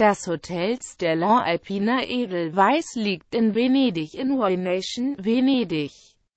Das Hotel Stella Alpina Edelweiss liegt in Venedig in Nation, Venedig.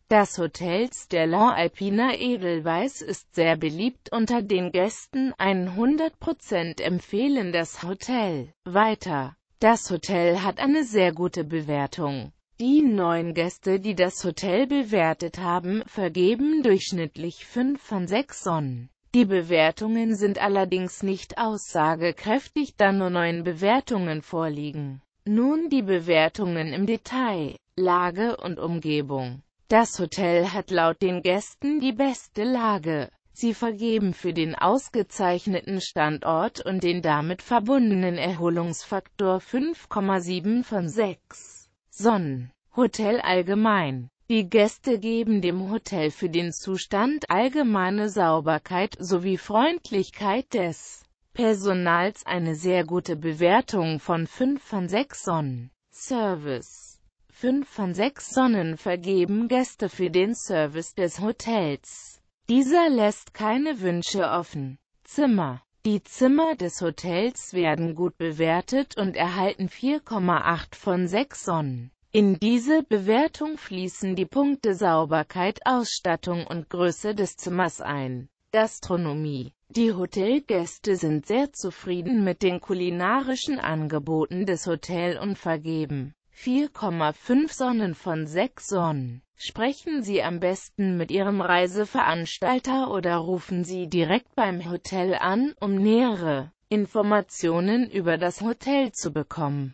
Das Hotel Stella Alpina Edelweiss ist sehr beliebt unter den Gästen, 100% empfehlen das Hotel. Weiter. Das Hotel hat eine sehr gute Bewertung. Die neun Gäste, die das Hotel bewertet haben, vergeben durchschnittlich 5 von 6 Sonnen. Die Bewertungen sind allerdings nicht aussagekräftig, da nur neun Bewertungen vorliegen. Nun die Bewertungen im Detail. Lage und Umgebung. Das Hotel hat laut den Gästen die beste Lage. Sie vergeben für den ausgezeichneten Standort und den damit verbundenen Erholungsfaktor 5,7 von 6 Sonnen. Hotel allgemein die Gäste geben dem Hotel für den Zustand, allgemeine Sauberkeit sowie Freundlichkeit des Personals eine sehr gute Bewertung von 5 von 6 Sonnen. Service 5 von 6 Sonnen vergeben Gäste für den Service des Hotels. Dieser lässt keine Wünsche offen. Zimmer Die Zimmer des Hotels werden gut bewertet und erhalten 4,8 von 6 Sonnen. In diese Bewertung fließen die Punkte Sauberkeit, Ausstattung und Größe des Zimmers ein. Gastronomie Die Hotelgäste sind sehr zufrieden mit den kulinarischen Angeboten des Hotels und vergeben 4,5 Sonnen von 6 Sonnen. Sprechen Sie am besten mit Ihrem Reiseveranstalter oder rufen Sie direkt beim Hotel an, um nähere Informationen über das Hotel zu bekommen.